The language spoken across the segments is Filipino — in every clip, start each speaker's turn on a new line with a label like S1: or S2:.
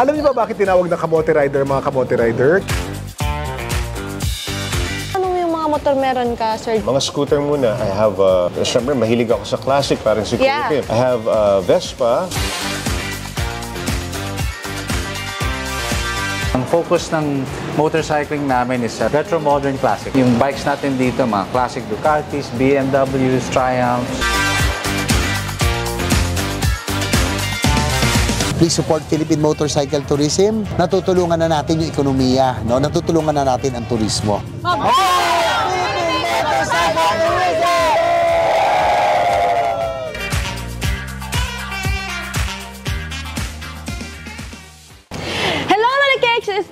S1: Alam niyo ba bakit tinawag na kamote rider mga kamote rider?
S2: Mga motor meron ka, Sir?
S3: Mga scooter muna, I have, uh, syempre mahilig ako sa classic, parang si
S2: Yeah.
S3: Kuya. I have uh, Vespa,
S4: Ang focus ng motorcycling namin is sa retro modern classic. Yung bikes natin dito, mga classic Ducatis, BMWs, Triumphs.
S5: Please support Philippine Motorcycle Tourism. Natutulungan na natin yung ekonomiya, no? Natutulungan na natin ang turismo.
S2: Hello,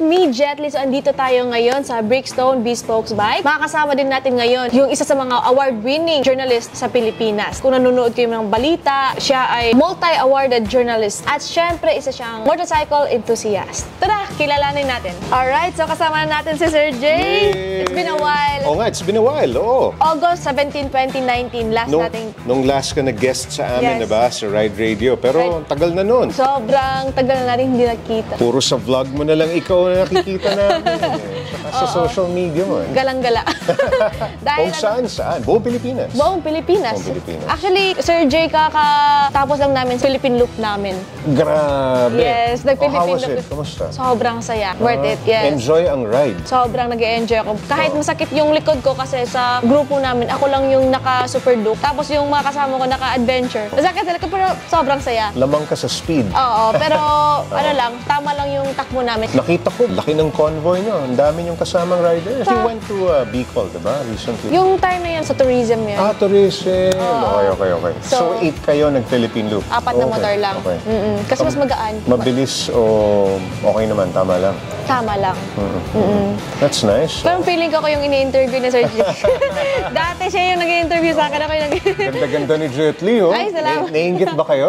S2: me, Jetly. So, andito tayo ngayon sa Brickstone Bespokes Bike. Makakasama din natin ngayon yung isa sa mga award-winning journalist sa Pilipinas. Kung nanonood kayo ng balita, siya ay multi-awarded journalist. At syempre, isa siyang motorcycle enthusiast. Tara, kilalanin natin. Alright, so kasama na natin si Sir Jay. It's been a while.
S3: Oo nga, it's been a while, oo.
S2: August 17, 2019, last
S3: Nung,
S2: nating
S3: nung last ka nag-guest sa amin,
S2: Yes.
S3: diba? Sa Ride Radio. Pero
S2: Right.
S3: tagal na nun.
S2: sobrang tagal na natin hindi nakita.
S3: Puro sa vlog mo na lang ikaw na nakikita namin. eh. Saka sa social media mo. Eh.
S2: Galang-gala. Dahil
S3: Kung saan, saan. Buong Pilipinas.
S2: Buong Pilipinas.
S3: Buong Pilipinas.
S2: Actually, Sir Jay, kakatapos lang namin Philippine Loop namin.
S3: Grabe.
S2: Yes,
S3: oh, how
S2: nag-Philippine
S3: was
S2: Loop.
S3: it? Kamusta?
S2: Sobrang saya. Worth it, yes.
S3: Enjoy ang ride.
S2: Sobrang nag enjoy ako. Kahit masakit yung likod ko kasi sa grupo namin, ako lang yung naka-super loop. Tapos yung mga kasama ko naka-adventure. Masakit sa likod pero sobrang saya.
S3: Lamang ka sa speed.
S2: Oo, pero ano lang, tama lang yung takbo namin.
S3: Nakita ko, laki ng convoy nyo. Ang dami yung kasamang riders. You went to uh, Bicol, diba? Recently.
S2: Yung time na yun, sa tourism yun.
S3: Ah, tourism. Okay, okay, okay. So,
S2: So,
S3: eight kayo nag-Philippine Loop.
S2: Apat na
S3: Okay,
S2: motor lang.
S3: Okay.
S2: Mm-mm. Kasi mas magaan.
S3: Mabilis o okay naman, tama lang.
S2: Tama lang.
S3: That's nice.
S2: Parang feeling ko ako yung ini-interview ni Sir Jay. Dati siya yung nag-interview sa akin. Ako yung nag
S3: Ganda-ganda ni Jet Li, oh.
S2: Ay, salamat.
S3: Na- Naiingit ba kayo?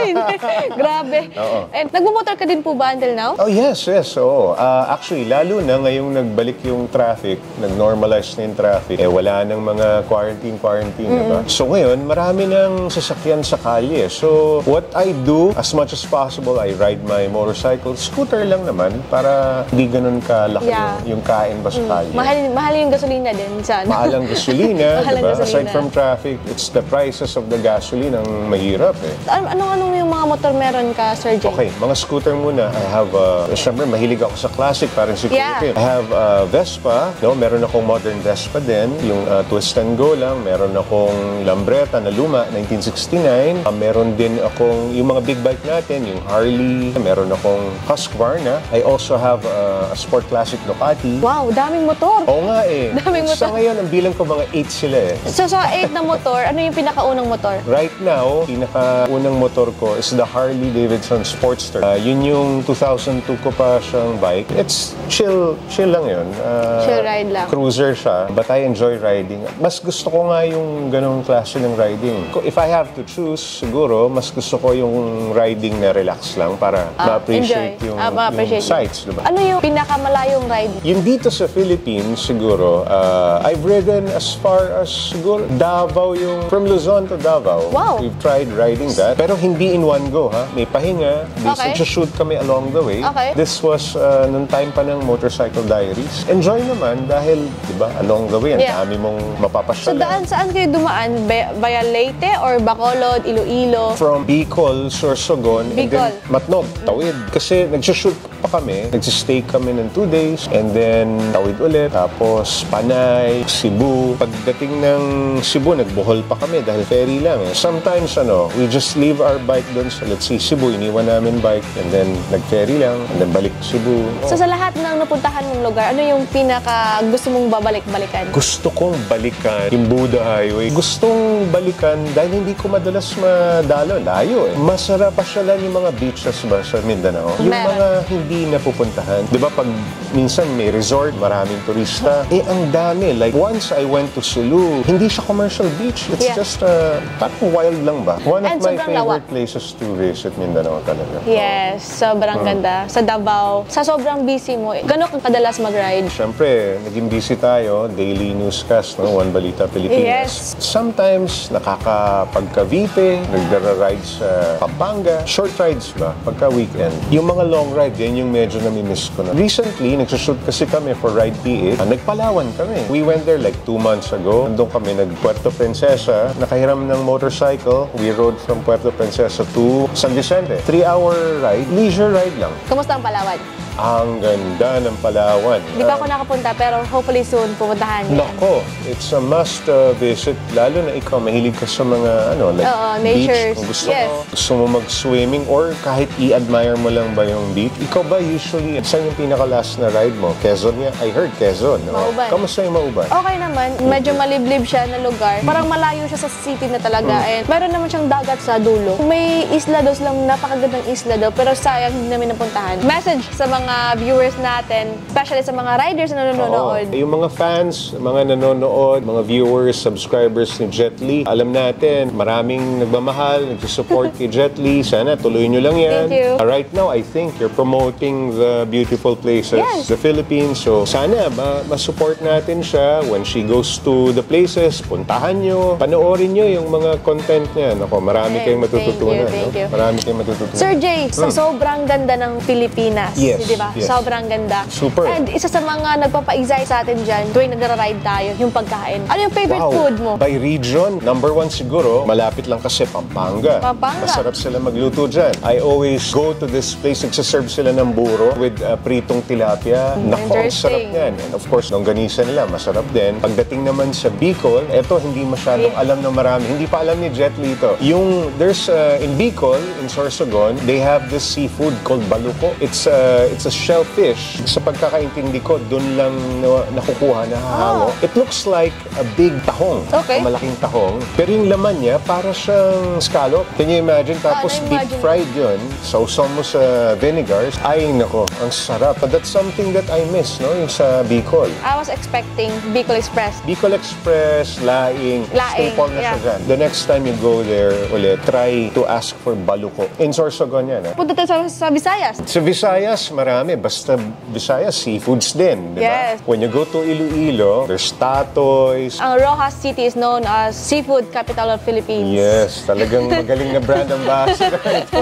S2: Grabe.
S3: Oo.
S2: And nagmumotor ka din po ba until now?
S3: Oh, yes, yes. Oo. Ah, actually, lalo na ngayong nagbalik yung traffic, nag-normalize na yung traffic, eh wala nang mga quarantine-quarantine, diba? So ngayon, marami ng sasakyan sa kalye. So, what I do, as much as possible, I ride my motorcycle. Scooter lang naman para di ganun kalaki
S2: Yeah.
S3: yung, yung kain ba sa kalye.
S2: Mahal, mahal yung gasolina din sa ano?
S3: Mahal ang gasolina,
S2: Mahal
S3: diba?
S2: gasolina.
S3: Aside from traffic, it's the prices of the gasoline ang mahirap eh.
S2: Ano- Anong-anong yung mga motor meron ka, Sir Jay?
S3: Okay, mga scooter muna. I have, uh, syempre, mahilig ako sa classic, parang si Kuya
S2: Yeah.
S3: Kim. I have uh, Vespa, no? meron akong modern Vespa din, yung uh, twist and go lang. Meron akong Lambretta na luma, 1969. Uh, meron din akong, yung mga big bike natin, yung Harley. Meron akong Husqvarna. I also have uh, a sport classic Ducati.
S2: Wow, daming motor.
S3: Oo nga eh.
S2: Daming
S3: Sa
S2: motor.
S3: ngayon, ang bilang ko mga 8 sila eh.
S2: So, sa 8 na motor, ano yung pinakaunang motor?
S3: Right now, pinaka-unang motor ko is the Harley Davidson Sportster. Uh, yun yung 2002 ko pa siyang bike. It's chill, chill lang yun. Uh,
S2: Chill ride lang.
S3: Cruiser siya, but I enjoy riding. Mas gusto ko nga yung ganong klase ng riding. If I have to choose, siguro, mas gusto ko yung riding na relax lang para
S2: Ah,
S3: ma-appreciate
S2: enjoy.
S3: yung,
S2: Ah, ma-appreciate
S3: yung sights, diba?
S2: Ano yung pinakamalayong ride?
S3: Yung dito sa Philippines, siguro, uh, I've ridden as far as siguro Davao yung, from Luzon to Davao.
S2: Wow.
S3: We've tried riding that. Pero hindi in one go, ha? May pahinga.
S2: Okay.
S3: shoot kami along the way.
S2: Okay.
S3: This was uh, nung time pa ng Motorcycle Diaries. Enjoy naman dahil, di ba, along the way, ang
S2: Yeah.
S3: dami mong
S2: So,
S3: mapapasyalan.
S2: daan, saan kayo dumaan? Ba- Via Leyte or Bacolod, Iloilo?
S3: From Bicol, Sorsogon, and
S2: Bicol.
S3: then Matnog, Tawid. Kasi nagsishoot pa kami, nagsistay kami ng two days, and then Tawid ulit, tapos Panay, Cebu. Pagdating ng Cebu, nagbohol pa kami dahil ferry lang. Eh. Sometimes, ano, we just leave our bike doon sa, let's say, Cebu, iniwan namin bike, and then nag-ferry lang, and then balik Cebu.
S2: So, sa lahat ng napuntahan mong lugar, ano yung pinaka gusto mong babalik-balikan?
S3: Gusto kong balikan yung Buddha Highway. Gustong balikan dahil hindi ko madalas madalo. Layo eh. Masarap pasyalan yung mga beaches ba sa Mindanao. Yung
S2: Meron.
S3: mga hindi hindi napupuntahan. Di ba pag minsan may resort, maraming turista, eh ang dami. Like once I went to Sulu, hindi siya commercial beach. It's
S2: Yeah.
S3: just uh, parang wild lang ba? One
S2: And
S3: of my favorite
S2: lawak.
S3: places to visit Mindanao talaga.
S2: Yes, sobrang ganda. Sa Davao, sa sobrang busy mo, gano'n kang kadalas mag-ride?
S3: Siyempre, naging busy tayo, daily newscast, no? One Balita Pilipinas.
S2: Yes.
S3: Sometimes, nakakapagka-VP, nagdara-ride sa Pampanga. Short rides ba? Pagka weekend. Yung mga long ride, yan yung medyo nami-miss ko na. Recently, nagsushoot kasi kami for Ride PH. Ah, nagpalawan kami. We went there like two months ago. Nandun kami nag Puerto Princesa. Nakahiram ng motorcycle. We rode from Puerto Princesa to San Vicente. Three-hour ride. Leisure ride lang.
S2: Kumusta ang Palawan?
S3: Ang ganda ng Palawan.
S2: Di ba ako nakapunta, pero hopefully soon, pumuntahan niyo.
S3: Nako, it's a must uh, visit. Lalo na ikaw, mahilig ka sa mga, ano, like
S2: Oo,
S3: beach.
S2: natures.
S3: Kung gusto
S2: Yes.
S3: mo, gusto mo mag-swimming or kahit i-admire mo lang ba yung beach. Ikaw ba usually, saan yung pinaka-last na ride mo? Quezon niya? I heard Quezon. No?
S2: Mauban.
S3: Kamusta yung Mauban?
S2: Okay naman, medyo maliblib siya na lugar. Parang malayo siya sa city na talaga.
S3: Hmm.
S2: And meron naman siyang dagat sa dulo. May isla daw silang napakagandang isla daw, pero sayang hindi namin napuntahan. Message sa mga viewers natin, especially sa mga riders na nanonood.
S3: Oo. Yung mga fans, mga nanonood, mga viewers, subscribers ni Jet Li, alam natin, maraming nagmamahal, nagsusupport kay Jet Li. Sana tuloy nyo lang yan.
S2: Thank you.
S3: Uh, right now, I think you're promoting the beautiful places,
S2: Yes.
S3: the Philippines. So sana ma- ma-support natin siya when she goes to the places. Puntahan nyo, panoorin nyo yung mga content niya. Nako, marami
S2: Thank
S3: kayong
S2: you,
S3: matututunan.
S2: thank
S3: no?
S2: you.
S3: Marami kayong matututunan.
S2: Sir Jay, sa sobrang ganda ng Pilipinas,
S3: Hmm. Yes,
S2: di ba?
S3: yes.
S2: Sobrang ganda.
S3: Super.
S2: And isa sa mga nagpapa-excite sa atin dyan tuwing nagra-ride tayo, yung pagkain. Ano yung favorite
S3: Wow.
S2: food mo?
S3: By region, number one siguro, malapit lang kasi Pampanga.
S2: Pampanga.
S3: Masarap sila magluto dyan. I always go to this place, nagsaserve sila ng buro with uh, pritong tilapia. Nako, ang sarap yan. And of course, longganisa nila, masarap din. Pagdating naman sa Bicol, eto hindi masyadong
S2: Yeah.
S3: alam ng marami. Hindi pa alam ni Jet Li ito. Yung, there's, uh, in Bicol, in Sorsogon, they have this seafood called baluko. It's, uh, it's a shellfish. Sa pagkakaintindi ko, dun lang na, nakukuha, nahahango. It looks like a big tahong.
S2: Okay.
S3: A malaking tahong. Pero yung laman niya, para siyang scallop. Can you imagine? Tapos
S2: Ah,
S3: deep
S2: na-imagine.
S3: fried yun. Sausaw mo sa vinegars. Ay, nako, ang sarap. But that's something that I miss, no? Yung sa Bicol.
S2: I was expecting Bicol Express.
S3: Bicol Express, Laing,
S2: Laing,
S3: staple na siya
S2: yeah.
S3: dyan. The next time you go there ulit, try to ask for baluko. In Sorsogon yan, eh.
S2: Punta tayo sa, sa Visayas.
S3: Sa Visayas, marami. Basta Visayas, seafoods din, di ba?
S2: Yes.
S3: When you go to Iloilo, there's tatoys,
S2: Ang Rojas City is known as seafood capital of Philippines.
S3: Yes, talagang magaling na brand ambassador ito.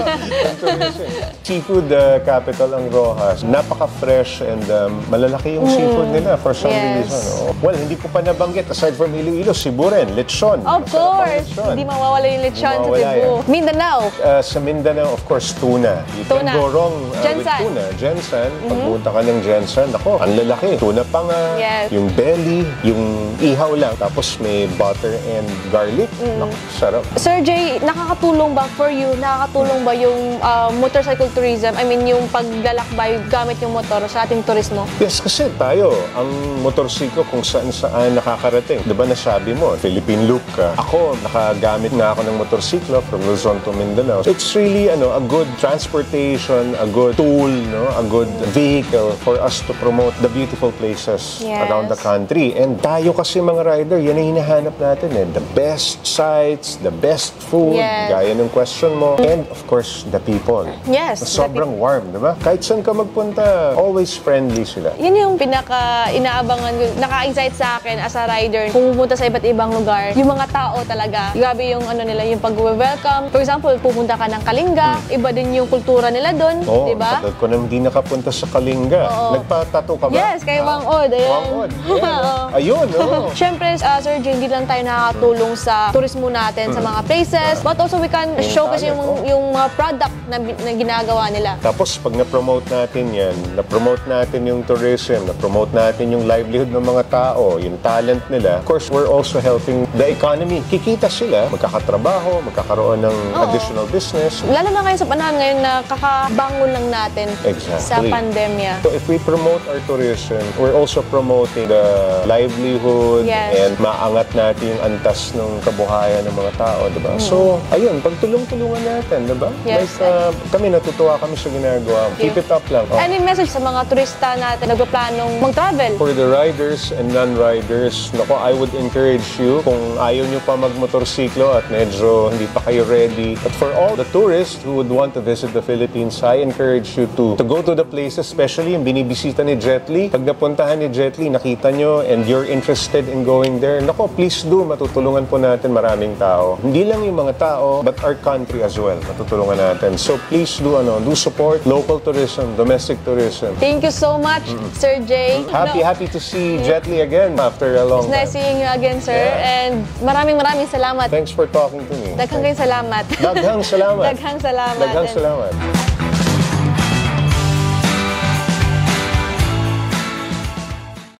S3: Seafood uh, capital ang Rojas. Napaka-fresh and um, malalaki yung seafood nila for some
S2: Yes.
S3: reason. oh. Well, hindi ko pa nabanggit. Aside from Iloilo, Cebu rin, lechon.
S2: Of course! Hindi mawawala yung lechon sa Cebu.
S3: yan.
S2: Mindanao.
S3: Uh, sa Mindanao, of course, tuna. You
S2: Tuna.
S3: can go wrong uh, with
S2: Gensan.
S3: Tuna. Gensan. Pagpunta ka ng Gensan, ako, ang lalaki. Tuna pa nga.
S2: Yes.
S3: Yung belly, yung ihaw lang. Tapos may butter and garlic.
S2: Mm.
S3: Naku, sarap.
S2: Sir Jay, nakakatulong ba for you, nakakatulong ba yung uh, motorcycle tourism? I mean, yung paglalakbay gamit yung motor sa ating turismo?
S3: Yes, kasi tayo, ang motorsiklo kung saan saan nakakarating. Di ba nasabi mo, Philippine loop ka. Ako, nakagamit na ako ng motorsiklo from Luzon to Mindanao. It's really ano, a good transportation, a good tool, no? a good vehicle for us to promote the beautiful places
S2: Yes.
S3: around the country. And tayo kasi mga rider, yan ang hinahanap natin eh. The best sites, the best food,
S2: Yes.
S3: gaya ng question mo. And of course, the people.
S2: Yes,
S3: sobrang warm, di ba? Kahit saan ka magpunta, always friendly sila.
S2: Yun yung pinaka inaabangan ko, naka-excite sa akin as a rider. Kung pupunta sa iba't ibang lugar, yung mga tao talaga, grabe yung ano nila, yung pag-welcome. For example, pupunta ka ng Kalinga, iba din yung kultura nila doon.
S3: Oo,
S2: di ba?
S3: tagal ko na hindi nakapunta sa Kalinga.
S2: Oo.
S3: Nagpatato ka ba?
S2: Yes, kay
S3: Ah,
S2: Wang Od, ayan.
S3: Wang Od, ayan. Ayun, oo.
S2: Siyempre, uh, Sir Jay, hindi lang tayo nakakatulong sa turismo natin sa mga places, but also we can
S3: Yung
S2: showcase yung, yung mga product na, na ginagawa nila.
S3: Tapos pag na-promote natin yan, na-promote natin yung tourism, na-promote natin yung livelihood ng mga tao, yung talent nila, of course, we're also helping the economy. Kikita sila, magkakatrabaho, magkakaroon ng
S2: Oo.
S3: additional business.
S2: Lalo na ngayon sa panahon ngayon na kakabangon lang natin
S3: Exactly.
S2: Sa pandemya.
S3: So if we promote our tourism, we're also promoting the livelihood
S2: Yes.
S3: and maangat natin yung antas ng kabuhayan ng mga tao, di ba? So, ayun, pagtulong-tulungan natin, di ba?
S2: Mm. Yes.
S3: Like, uh, kami natutuwa kami sa ginagawa. Keep it up lang. Oh.
S2: Any message sa mga turista natin nagpaplanong mag-travel?
S3: For the riders and non-riders, nako, I would encourage you kung ayaw nyo pa magmotorsiklo at medyo hindi pa kayo ready. But for all the tourists who would want to visit the Philippines, I encourage you to to go to the places, especially yung binibisita ni Jet Li. Pag napuntahan ni Jet Li, nakita nyo and you're interested in going there, nako, please do, matutulungan po natin maraming tao. Hindi lang yung mga tao, but our country as well, matutulungan natin. So please do, ano, do support local tourism, domestic tourism.
S2: Thank you so much, Sir Jay.
S3: Happy,
S2: No,
S3: happy to see Jet Li again after a long
S2: It's nice
S3: time.
S2: seeing you again, sir.
S3: Yeah.
S2: And maraming maraming salamat.
S3: Thanks for talking to me.
S2: Daghang salamat.
S3: Daghang salamat.
S2: Daghang salamat.
S3: Daghang
S2: And
S3: salamat.